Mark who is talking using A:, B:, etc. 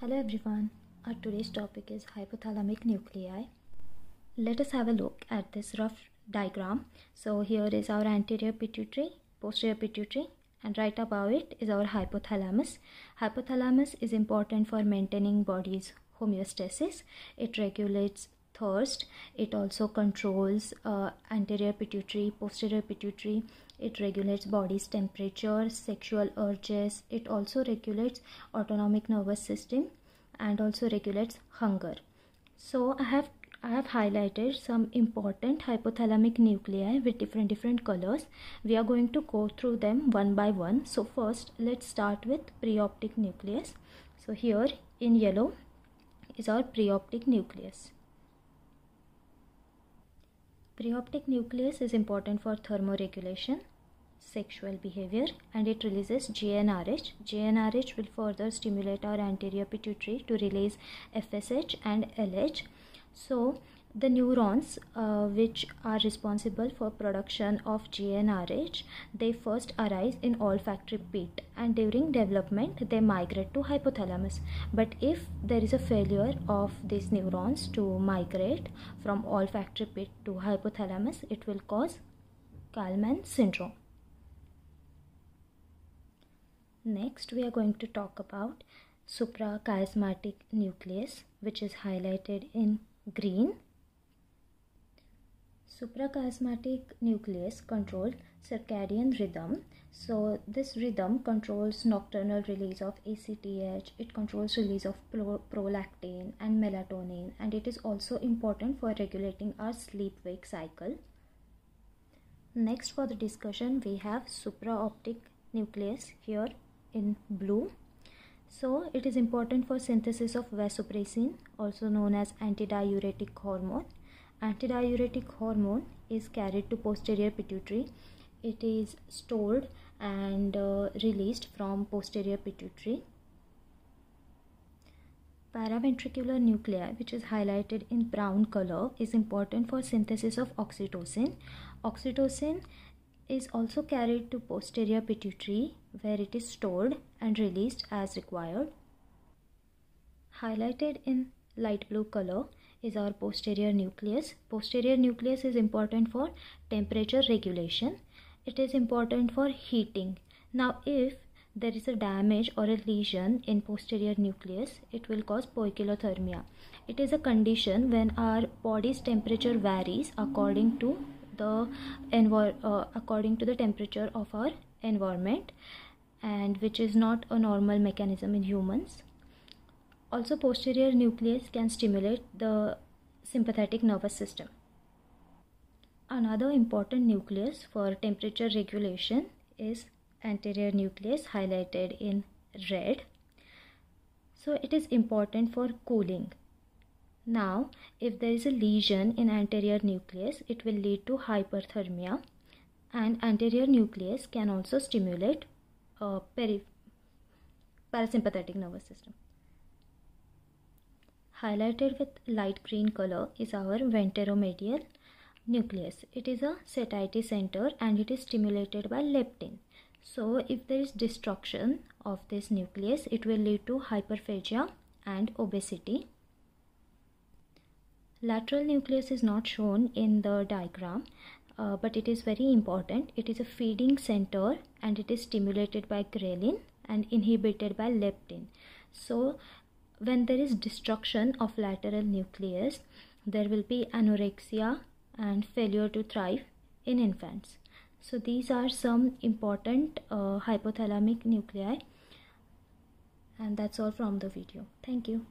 A: Hello everyone, our today's topic is hypothalamic nuclei. Let us have a look at this rough diagram. So here is our anterior pituitary, posterior pituitary and right above it is our hypothalamus. Hypothalamus is important for maintaining body's homeostasis. It regulates thirst. It also controls uh, anterior pituitary, posterior pituitary. It regulates body's temperature, sexual urges. It also regulates autonomic nervous system and also regulates hunger. So I have I have highlighted some important hypothalamic nuclei with different different colors. We are going to go through them one by one. So first let's start with preoptic nucleus. So here in yellow is our preoptic nucleus. Preoptic nucleus is important for thermoregulation, sexual behavior and it releases GnRH. GnRH will further stimulate our anterior pituitary to release FSH and LH. So the neurons uh, which are responsible for production of GnRH they first arise in olfactory pit and during development they migrate to hypothalamus. But if there is a failure of these neurons to migrate from olfactory pit to hypothalamus it will cause Kallmann syndrome. Next we are going to talk about suprachiasmatic nucleus which is highlighted in green Suprachiasmatic nucleus controls circadian rhythm. So this rhythm controls nocturnal release of ACTH, it controls release of pro prolactin and melatonin and it is also important for regulating our sleep-wake cycle. Next for the discussion we have supraoptic nucleus here in blue. So it is important for synthesis of vasopressin also known as antidiuretic hormone antidiuretic hormone is carried to posterior pituitary. It is stored and uh, released from posterior pituitary. Paraventricular nuclei which is highlighted in brown color is important for synthesis of oxytocin. Oxytocin is also carried to posterior pituitary where it is stored and released as required. Highlighted in light blue color is our posterior nucleus. Posterior nucleus is important for temperature regulation. It is important for heating. Now if there is a damage or a lesion in posterior nucleus, it will cause poikilothermia. It is a condition when our body's temperature varies according to the uh, according to the temperature of our environment and which is not a normal mechanism in humans also, posterior nucleus can stimulate the sympathetic nervous system. Another important nucleus for temperature regulation is anterior nucleus highlighted in red. So it is important for cooling. Now, if there is a lesion in anterior nucleus, it will lead to hyperthermia and anterior nucleus can also stimulate uh, parasympathetic nervous system. Highlighted with light green color is our ventromedial nucleus. It is a satiety center and it is stimulated by leptin. So if there is destruction of this nucleus, it will lead to hyperphagia and obesity. Lateral nucleus is not shown in the diagram, uh, but it is very important. It is a feeding center and it is stimulated by ghrelin and inhibited by leptin. So when there is destruction of lateral nucleus there will be anorexia and failure to thrive in infants. So these are some important uh, hypothalamic nuclei. And that's all from the video. Thank you